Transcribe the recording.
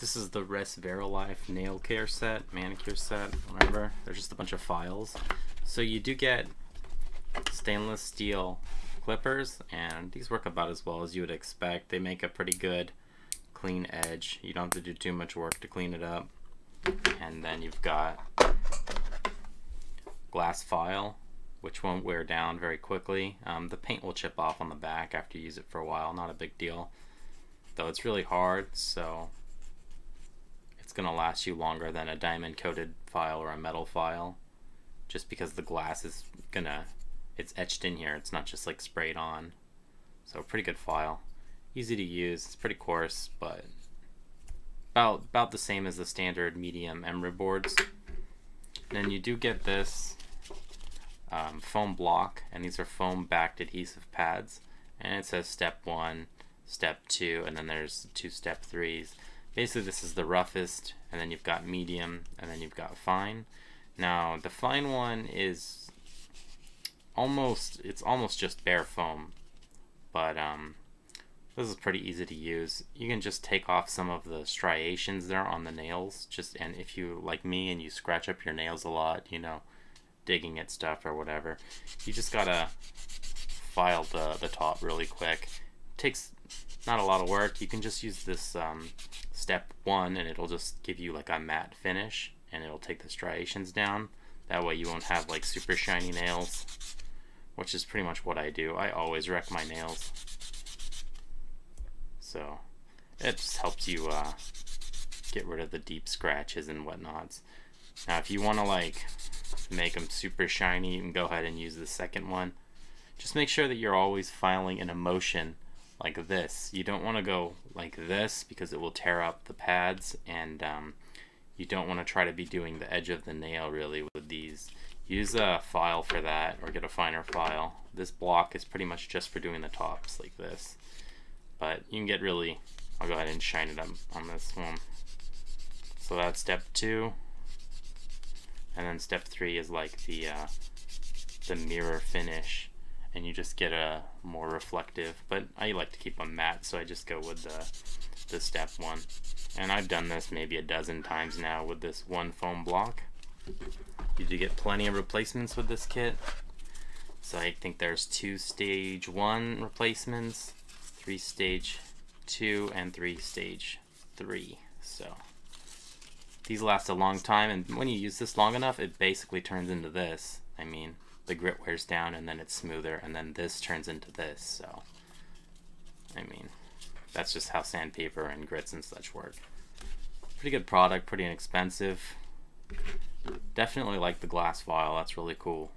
This is the Resveralife nail care set, manicure set, whatever. They're just a bunch of files. So you do get stainless steel clippers and these work about as well as you would expect. They make a pretty good clean edge. You don't have to do too much work to clean it up. And then you've got glass file which won't wear down very quickly. Um, the paint will chip off on the back after you use it for a while, not a big deal. Though it's really hard, so it's going to last you longer than a diamond coated file or a metal file just because the glass is gonna it's etched in here. It's not just like sprayed on. So pretty good file. Easy to use. It's pretty coarse but about about the same as the standard medium emery boards. And then you do get this um, foam block and these are foam backed adhesive pads. And it says step one step two and then there's two step threes basically this is the roughest and then you've got medium and then you've got fine. Now the fine one is almost it's almost just bare foam but um, this is pretty easy to use. You can just take off some of the striations there on the nails just and if you like me and you scratch up your nails a lot you know digging at stuff or whatever you just gotta file the, the top really quick takes not a lot of work you can just use this um, step one and it'll just give you like a matte finish and it'll take the striations down. That way you won't have like super shiny nails, which is pretty much what I do. I always wreck my nails. So it just helps you uh, get rid of the deep scratches and whatnots. Now if you want to like make them super shiny, you can go ahead and use the second one. Just make sure that you're always filing in a motion like this. You don't want to go like this because it will tear up the pads and um, you don't want to try to be doing the edge of the nail really with these. Use a file for that or get a finer file. This block is pretty much just for doing the tops like this. But you can get really, I'll go ahead and shine it up on this one. So that's step two. And then step three is like the, uh, the mirror finish and you just get a more reflective but I like to keep them matte so I just go with the, the step one. And I've done this maybe a dozen times now with this one foam block. You do get plenty of replacements with this kit. So I think there's two stage one replacements three stage two and three stage three. So these last a long time and when you use this long enough it basically turns into this. I mean the grit wears down and then it's smoother and then this turns into this so I mean that's just how sandpaper and grits and such work. Pretty good product pretty inexpensive. Definitely like the glass vial that's really cool